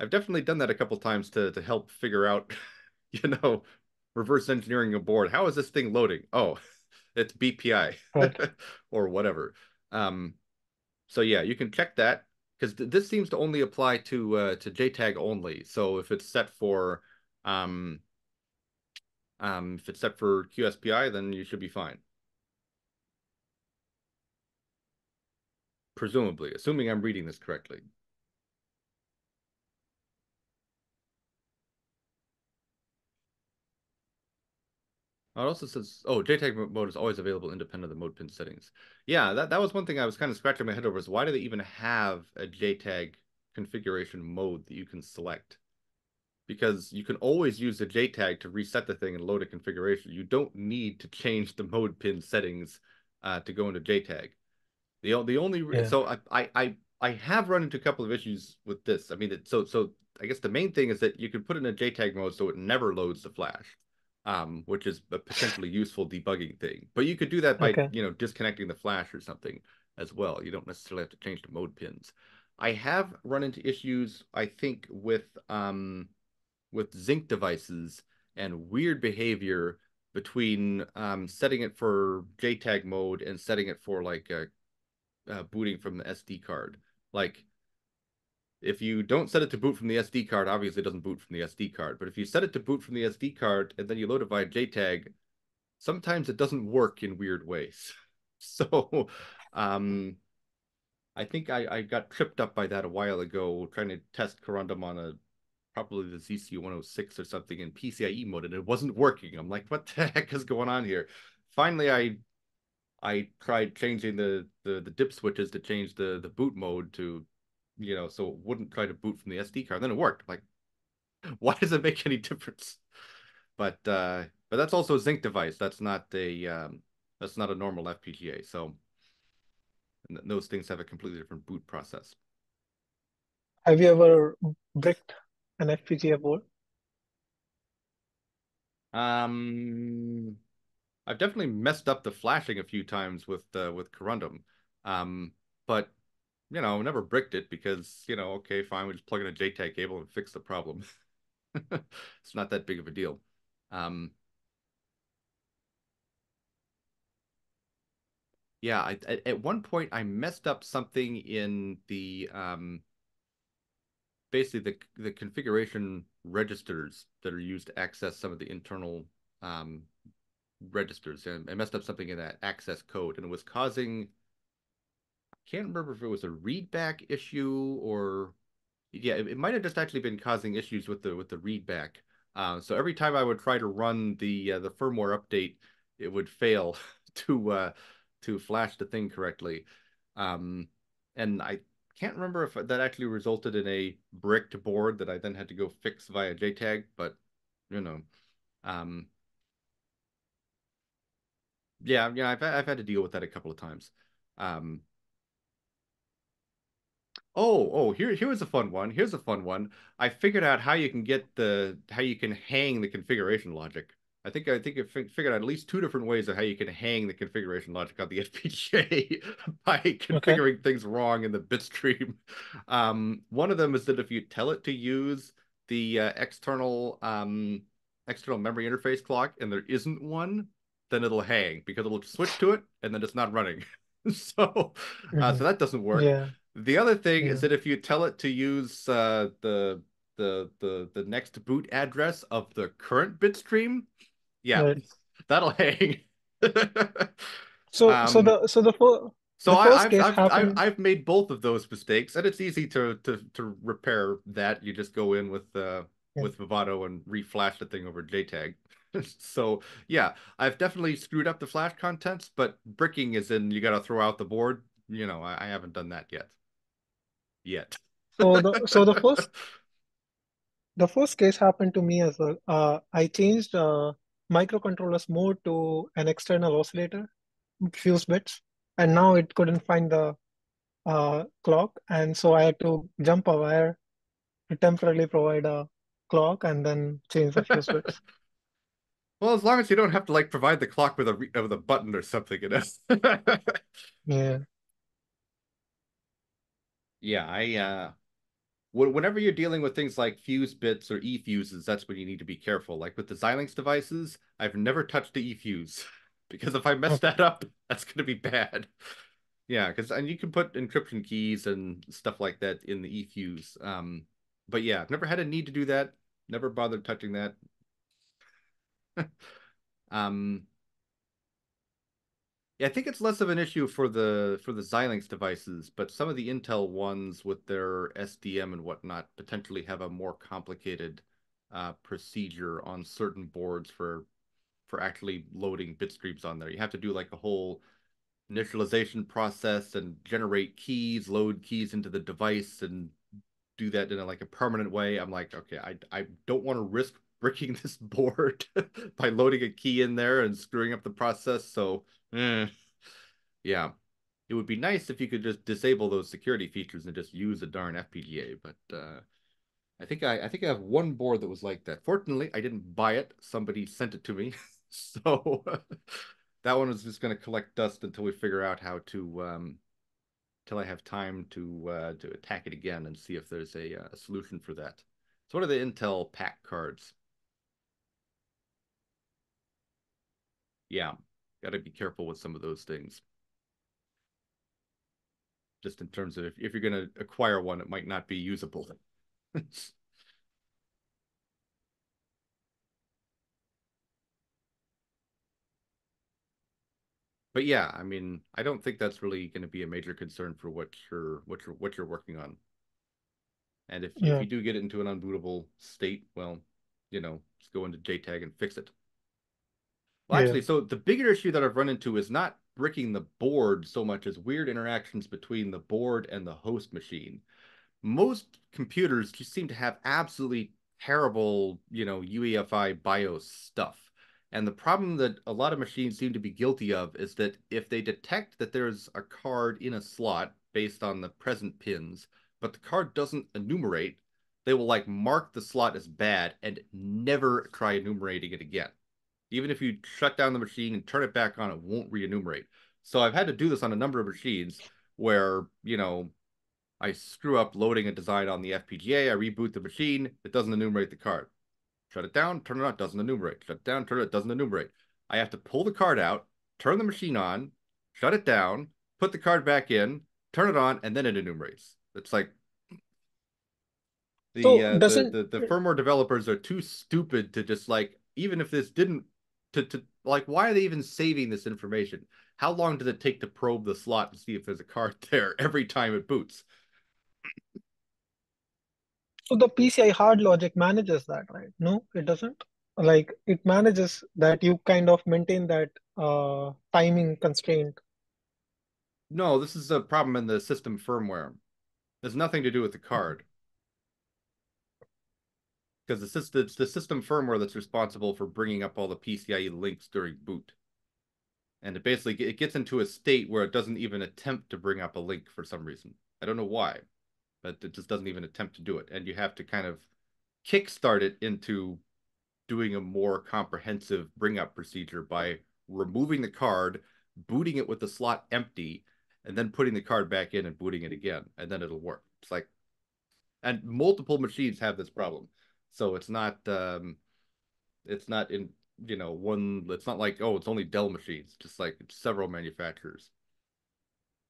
I've definitely done that a couple times to to help figure out, <laughs> you know, reverse engineering a board. How is this thing loading? Oh, <laughs> it's BPI right. <laughs> or whatever. Um, so yeah, you can check that because th this seems to only apply to uh, to JTAG only. So if it's set for um, um, if it's set for QSPI, then you should be fine. Presumably, assuming I'm reading this correctly. It also says, oh, JTAG mode is always available independent of the mode pin settings. Yeah, that, that was one thing I was kind of scratching my head over is why do they even have a JTAG configuration mode that you can select? Because you can always use the JTAG to reset the thing and load a configuration. You don't need to change the mode pin settings uh, to go into JTAG. The, the only, yeah. so I, I, I have run into a couple of issues with this. I mean, it, so, so I guess the main thing is that you can put it in a JTAG mode so it never loads the flash um, which is a potentially useful debugging thing. But you could do that by okay. you know disconnecting the flash or something as well. You don't necessarily have to change the mode pins. I have run into issues, I think, with um, with Zynq devices and weird behavior between um, setting it for JTAG mode and setting it for like a, uh, booting from the SD card. Like if you don't set it to boot from the SD card, obviously it doesn't boot from the SD card. But if you set it to boot from the SD card and then you load it via JTAG, sometimes it doesn't work in weird ways. <laughs> So um, I think I, I got tripped up by that a while ago trying to test Corundum on a probably the ZCU106 or something in PCIe mode and it wasn't working. I'm like, what the <laughs> heck is going on here? Finally, I I tried changing the, the the dip switches to change the the boot mode to you know, so it wouldn't try to boot from the SD card. Then it worked. Like, <laughs> why does it make any <laughs> difference? But uh, but that's also a Zynq device. That's not a um, that's not a normal FPGA. So those things have a completely different boot process. Have you ever bricked an FPGA board? Um, I've definitely messed up the flashing a few times with uh, with Corundum. Um, but you know, never bricked it because, you know, okay, fine, we just plug in a JTAG cable and fix the problem. <laughs> it's not that big of a deal. Um, yeah, I, at one point I messed up something in the um, basically the the configuration registers that are used to access some of the internal um, registers, and I messed up something in that access code, and it was causing can't remember if it was a readback issue or yeah, it, it might have just actually been causing issues with the with the readback. Uh, so every time I would try to run the uh, the firmware update, it would fail <laughs> to uh, to flash the thing correctly. Um, and I can't remember if that actually resulted in a bricked board that I then had to go fix via JTAG, but you know, um, yeah, yeah, I've I've had to deal with that a couple of times. Um, Oh, oh, here here's a fun one. Here's a fun one. I figured out how you can get the how you can hang the configuration logic. I think I think I figured out at least two different ways of how you can hang the configuration logic on the <laughs> FPGA by configuring okay. things wrong in the bitstream. <laughs> Um, one of them is that if you tell it to use the uh, external um, external memory interface clock and there isn't one, then it'll hang because it'll switch to it and then it's not running. <laughs> so uh, mm-hmm. so that doesn't work. Yeah. The other thing yeah. is that if you tell it to use uh, the the the the next boot address of the current bitstream, yeah, right. that'll <laughs> hang. So so Um, the so the fir- So The I, I've, I've, I've, I've made both of those mistakes, and it's easy to to to repair that. You just go in with uh Yeah. with Vivado and reflash the thing over JTAG. <laughs> so yeah, I've definitely screwed up the flash contents, but bricking is in you got to throw out the board. You know, I, I haven't done that yet. Yet. so the so the first the first case happened to me as well. Uh, I changed uh, microcontroller's mode to an external oscillator, fuse bits, and now it couldn't find the uh, clock, and so I had to jump a wire to temporarily provide a clock and then change the fuse bits. <laughs> Well, as long as you don't have to like provide the clock with a re- with a button or something, you know. <laughs> Yeah. Yeah, I uh whenever you're dealing with things like fuse bits or e-fuses, that's when you need to be careful. Like with the Xilinx devices, I've never touched the e-fuse <laughs> because if I mess that up, <laughs> that's gonna be bad. Yeah, because and you can put encryption keys and stuff like that in the e-fuse. Um, but yeah, I've never had a need to do that. Never bothered touching that. <laughs> Um, yeah, I think it's less of an issue for the for the Xilinx devices, but some of the Intel ones with their SDM and whatnot potentially have a more complicated uh, procedure on certain boards for for actually loading bit streams on there. You have to do like a whole initialization process and generate keys, load keys into the device, and do that in a, like a permanent way. I'm like, okay, I I don't want to risk bricking <laughs> this board <laughs> by loading a key in there and screwing up the process. So, eh. yeah, it would be nice if you could just disable those security features and just use a darn FPGA. But uh, I think I I think I have one board that was like that. Fortunately, I didn't buy it. Somebody sent it to me, <laughs> so that one is just going to collect dust until we figure out how to um till I have time to uh to attack it again and see if there's a, uh, a solution for that. So what are the Intel PAC cards? Yeah, got to be careful with some of those things. Just in terms of if, if you're going to acquire one, it might not be usable. <laughs> But yeah, I mean, I don't think that's really going to be a major concern for what you're what you're what you're working on. And if, Yeah. if you do get it into an unbootable state, well, you know, just go into JTAG and fix it. Well, Yeah. actually, so the bigger issue that I've run into is not bricking the board so much as weird interactions between the board and the host machine. Most computers just seem to have absolutely terrible, you know, UEFI BIOS stuff. And the problem that a lot of machines seem to be guilty of is that if they detect that there's a card in a slot based on the present pins, but the card doesn't enumerate, they will like mark the slot as bad and never try enumerating it again. Even if you shut down the machine and turn it back on, it won't re-enumerate. So I've had to do this on a number of machines where, you know, I screw up loading a design on the FPGA, I reboot the machine, it doesn't enumerate the card. Shut it down, turn it on, doesn't enumerate. Shut it down, turn it, doesn't enumerate. I have to pull the card out, turn the machine on, shut it down, put the card back in, turn it on, and then it enumerates. It's like the So uh, the, the the firmware developers are too stupid to just like even if this didn't to to like why are they even saving this information? How long does it take to probe the slot to see if there's a card <laughs> there every time it boots? So the PCI hard logic manages that, right? No, it doesn't. Like it manages that you kind of maintain that uh timing constraint. No, this is a problem in the system firmware. There's nothing to do with the card. Because the system, it's the system firmware that's responsible for bringing up all the PCIe links during boot. And it basically it gets into a state where it doesn't even attempt to bring up a link for some reason. I don't know why, but it just doesn't even attempt to do it. And you have to kind of kickstart it into doing a more comprehensive bring up procedure by removing the card, booting it with the slot empty, and then putting the card back in and booting it again, and then it'll work. It's like, and multiple machines have this problem, so it's not, um, it's not in, you know, one. It's not like oh, it's only Dell machines. Just like several manufacturers.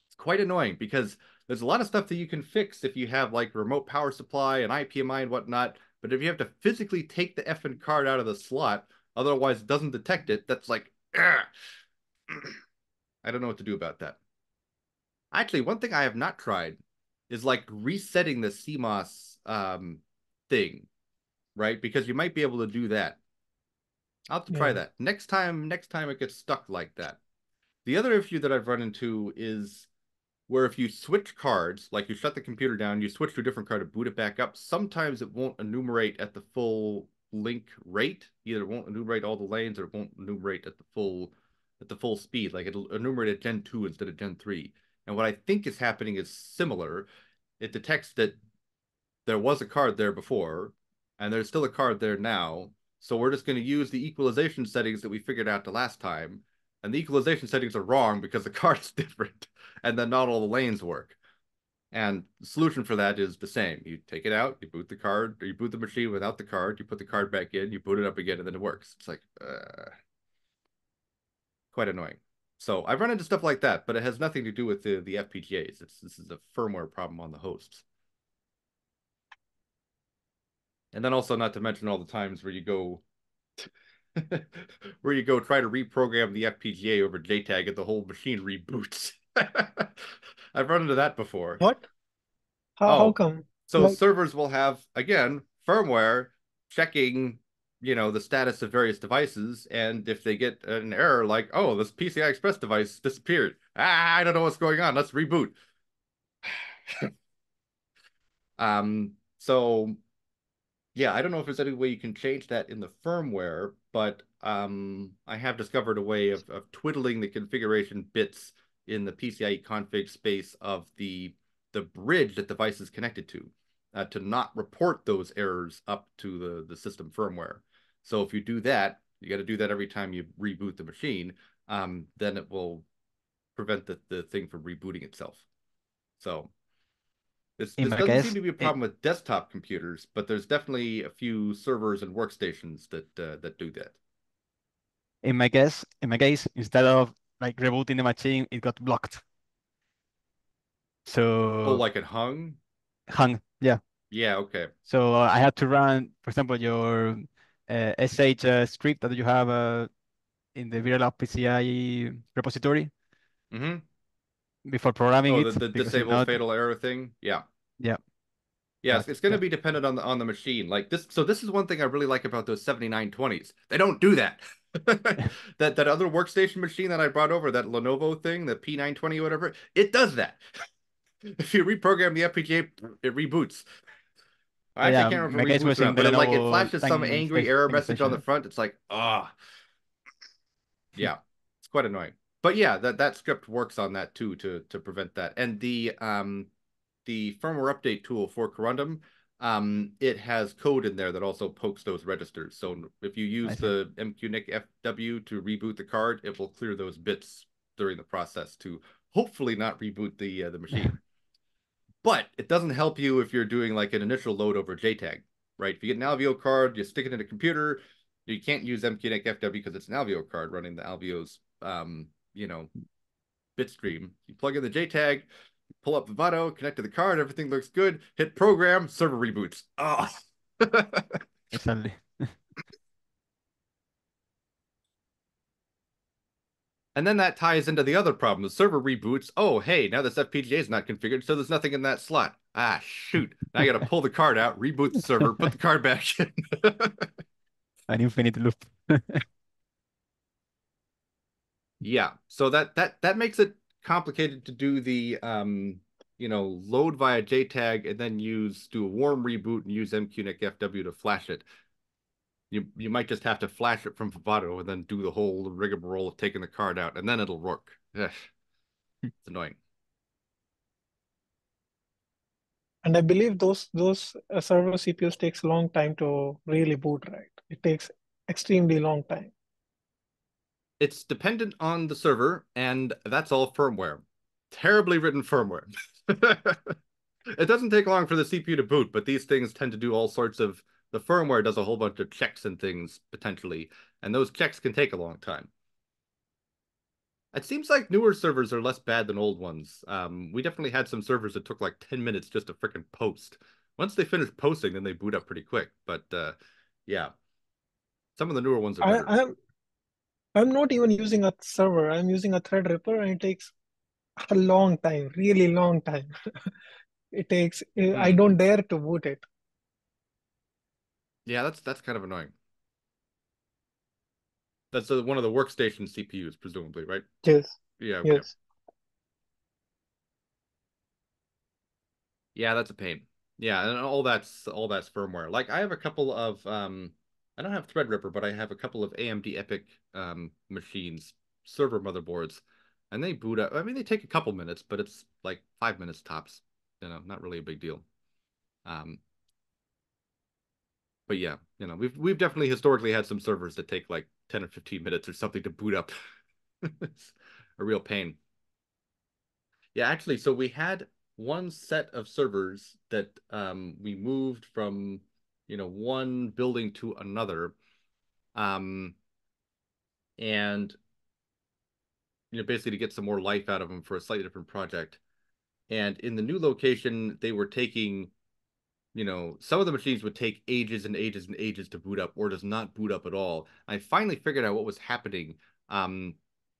It's quite annoying because there's a lot of stuff that you can fix if you have like remote power supply and IPMI and whatnot. But if you have to physically take the effing card out of the slot, Otherwise, it doesn't detect it. That's like, <clears throat> I don't know what to do about that. Actually, one thing I have not tried is like resetting the CMOS um, thing, right? Because you might be able to do that. I'll have to try Yeah. that next time. Next time it gets stuck like that. The other issue that I've run into is where if you switch cards, like you shut the computer down, you switch to a different card to boot it back up, sometimes it won't enumerate at the full link rate. Either it won't enumerate all the lanes or it won't enumerate at the full at the full speed. Like it'll enumerate at Gen 2 instead of Gen 3. And what I think is happening is similar. It detects that there was a card there before, and there's still a card there now. So we're just going to use the equalization settings that we figured out the last time. And the equalization settings are wrong because the <laughs> card's different, and then not all the lanes work. And the solution for that is the same. You take it out, you boot the card, or you boot the machine without the card, you put the card back in, you boot it up again, and then it works. It's like uh, quite annoying. So I've run into stuff like that, but it has nothing to do with the the FPGAs. It's this is a firmware problem on the hosts. And then also not to mention all the times where you go <laughs> where you go try to reprogram the FPGA over JTAG and the whole machine reboots. <laughs> I've run into that before. What? How, how Oh. come? So Like- servers will have again firmware checking, you know, the status of various devices, and if they get an error like, "Oh, this PCI Express device disappeared," ah, I don't know what's going on. Let's reboot. <sighs> um. So, yeah, I don't know if there's any way you can change that in the firmware, but um, I have discovered a way of of twiddling the configuration bits in the PCIe config space of the the bridge that the device is connected to uh, to not report those errors up to the, the system firmware. So if you do that, you got to do that every time you reboot the machine, um, then it will prevent the, the thing from rebooting itself. So this, this doesn't case, seem to be a it- problem with desktop computers, but there's definitely a few servers and workstations that uh, that do that. In my case, in my case, instead of like rebooting the machine, it got blocked. So Oh, like it hung? hung, yeah. Yeah, okay. So uh, I had to run, for example, your uh, SH uh, script that you have uh, in the Verilog PCI repository hmm before programming Oh, it the, the disable not, fatal error thing? Yeah. Yeah. Yeah, Yeah, it's, it's going to be dependent on the on the machine. Like this, so this is one thing I really like about those 7920s. They don't do that. <laughs> that that other workstation machine that I brought over, that Lenovo thing, the P920 or whatever, it does that. <laughs> if you reprogram the FPGA, it reboots. I actually can't remember my if it case was reboots but it, like it flashes some angry error message on the front. It's like, ah, yeah, it's quite annoying. But yeah, that that script works on that too to to prevent that. And the um the firmware update tool for Corundum, um, it has code in there that also pokes those registers. So if you use the MQNIC FW to reboot the card, it will clear those bits during the process to hopefully not reboot the uh, the machine. <laughs> but it doesn't help you if you're doing like an initial load over JTAG, right? If you get an Alveo card, you stick it in a computer, you can't use MQNIC FW because it's an Alveo card running the Alveo's um, you know, bit stream. You plug in the JTAG, pull up the Vivado, connect to the card, everything looks good, hit program, server reboots. Oh. Exactly. <laughs> and then that ties into the other problem. The server reboots. Oh, hey, now this FPGA is not configured, so there's nothing in that slot. Ah, shoot. Now I got to pull the card out, reboot the server, put the card back in. An infinite loop. Yeah, so that that that makes it complicated to do the um, you know, load via JTAG and then use do a warm reboot and use MQNIC FW to flash it. You you might just have to flash it from Vivado and then do the whole rigmarole of taking the card out, and then it'll work. It's annoying. And I believe those those uh, server CPUs takes a long time to really boot right. It takes extremely long time. It's dependent on the server, and that's all firmware. Terribly written firmware. <laughs> it doesn't take long for the CPU to boot, but these things tend to do all sorts of. The firmware does a whole bunch of checks and things potentially, and those checks can take a long time. It seems like newer servers are less bad than old ones. Um, we definitely had some servers that took like 10 minutes just to freaking post. Once they finish posting, then they boot up pretty quick. But uh, yeah. Some of the newer ones are I, better. I'm I'm not even using a server. I'm using a Threadripper, and it takes a long time, really long time. <laughs> It takes. I Hmm. don't dare to boot it. Yeah, that's that's kind of annoying. That's uh one of the workstation CPUs, presumably, right? Yes, Yeah, okay. yes. Yeah, that's a pain. Yeah, and all that's all that's firmware. Like I have a couple of um I don't have Threadripper, but I have a couple of AMD EPYC um machines, server motherboards, and they boot up. I mean, they take a couple minutes, but it's like five minutes tops. You know, not really a big deal. Um, but yeah, you know, we've we've definitely historically had some servers that take like 10 or 15 minutes or something to boot up. <laughs> It's a real pain. Yeah, actually, so we had one set of servers that um, we moved from, you know, one building to another. Um, and, you know, basically to get some more life out of them for a slightly different project. And in the new location, they were taking, you know, some of the machines would take ages and ages and ages to boot up or does not boot up at all. I finally figured out what was happening. Um,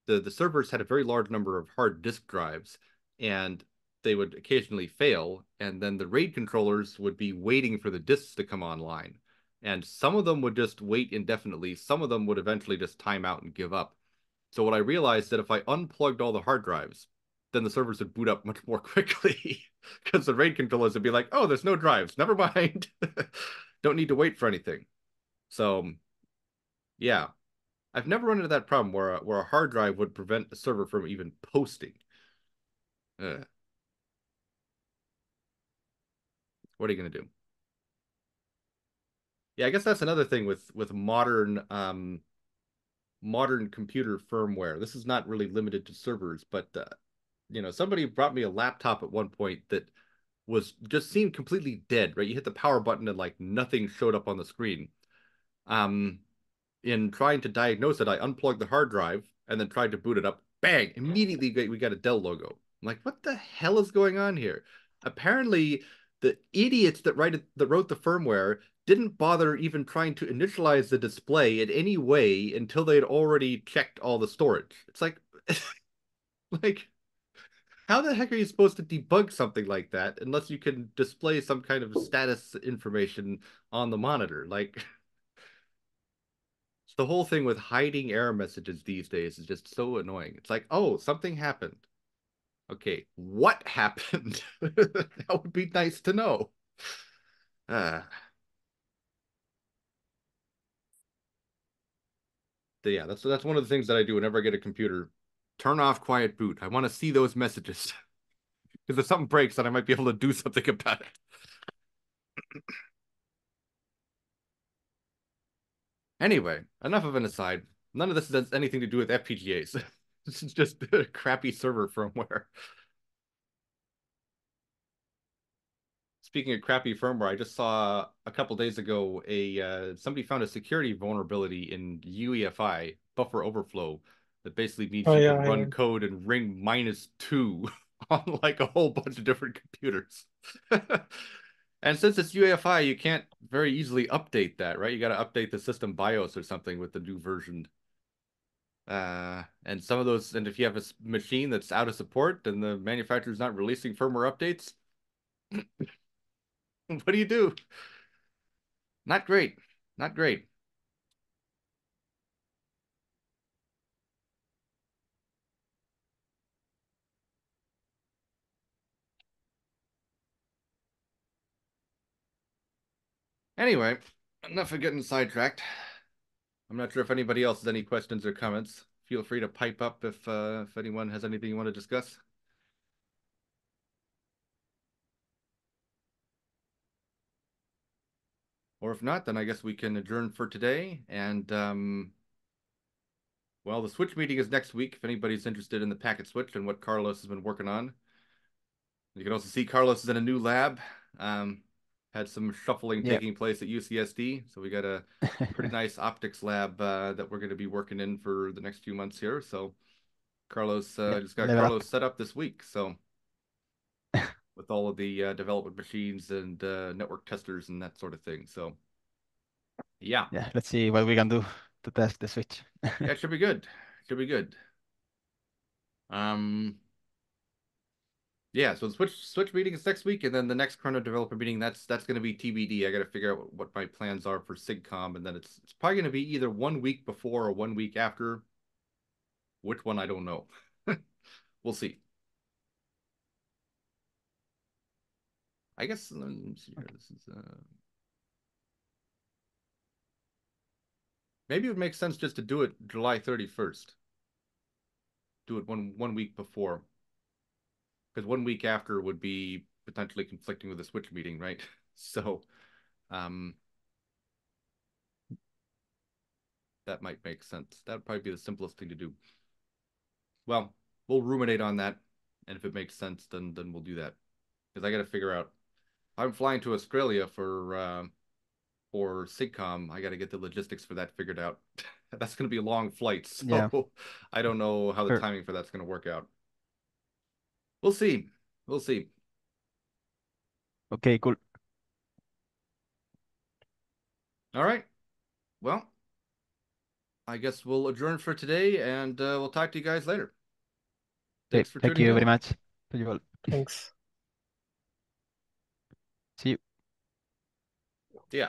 the, the servers had a very large number of hard disk drives and they would occasionally fail, and then the RAID controllers would be waiting for the disks to come online. And some of them would just wait indefinitely, some of them would eventually just time out and give up. So what I realized that if I unplugged all the hard drives, then the servers would boot up <laughs> much more quickly because the RAID controllers would be like, oh, there's no drives. Never <laughs> mind. Don't need to wait for anything. So, yeah, I've never run into that problem where a, where a hard drive would prevent a server from even posting. Uh, what are you gonna do? Yeah, I guess that's another thing with with modern um modern computer firmware. This is not really limited to servers, but uh, you know, somebody brought me a laptop at one point that was just seemed completely dead, right? You hit the power button and like nothing showed up on the screen. Um, in trying to diagnose it, I unplugged the hard drive and then tried to boot it up. Bang! Immediately we got a Dell logo. I'm like, what the hell is going on here? Apparently, the idiots that write that wrote the firmware didn't bother even trying to initialize the display in any way until they had already checked all the storage. It's like, <laughs> like, how the heck are you supposed to debug something like that unless you can display some kind of status information on the monitor? Like, <laughs> the whole thing with hiding error messages these days is just so annoying. It's like, oh, something happened. Okay, what <laughs> happened? that would be nice to know. Uh, yeah, that's that's one of the things that I do whenever I get a computer. Turn off quiet boot. I want to see those messages. <laughs> Because if something breaks, then I might be able to do something about it. <coughs> anyway, enough of an aside. None of this has anything to do with FPGAs. <laughs> this is just <laughs> a crappy server firmware. Speaking of crappy firmware, I just saw a couple days ago a uh, somebody found a security vulnerability in UEFI buffer overflow that basically means Oh you yeah, can run code and ring minus two <laughs> on like a whole bunch of different computers. <laughs> and since it's UEFI, you can't very easily update that, right? You got to update the system BIOS or something with the new version. Uh, and some of those, and if you have a machine that's out of support and the manufacturer's not releasing firmware updates, <coughs> what do you do? Not great. Not great. Anyway, enough of getting sidetracked. I'm not sure if anybody else has any questions or comments. Feel free to pipe up if uh, if anyone has anything you want to discuss. Or if not, then I guess we can adjourn for today. And um, well, the Switch meeting is next week. If anybody's interested in the packet switch and what Carlos has been working on, you can also see Carlos is in a new lab. Um, had some shuffling Yeah. taking place at UCSD, so we got a <laughs> pretty nice optics lab uh, that we're going to be working in for the next few months here. So Carlos uh, Yeah, just got level up. Carlos set up this week. So <laughs> with all of the uh, development machines and uh, network testers and that sort of thing. So Yeah, Yeah, let's see what we can do to test the switch. <laughs> yeah, it should be good. Should be good. Um, yeah, so the Switch Switch meeting is next week, and then the next Chrono developer meeting that's that's going to be TBD. I got to figure out what, my plans are for SIGCOMM, and then it's it's probably going to be either one week before or one week after. Which one I don't know. <laughs> we'll see. I guess let me see here. This is uh maybe it would make sense just to do it July 31st. Do it one one week before. Because one week after would be potentially conflicting with the Switch meeting, right? <laughs> So um that might make sense. That would probably be the simplest thing to do. Well, we'll ruminate on that, and if it makes sense, then then we'll do that. Because I got to figure out. I'm flying to Australia for uh, for SIGCOMM. I got to get the logistics for that figured out. <laughs> that's going to be a long flight, <laughs> so Yeah. I don't know how the timing for that's going to work out. We'll see. We'll see. Okay, cool. All right. Well, I guess we'll adjourn for today, and uh, we'll talk to you guys later. Okay, Thanks for thank you in. very much. Thank you all. Thanks. See you. Yeah.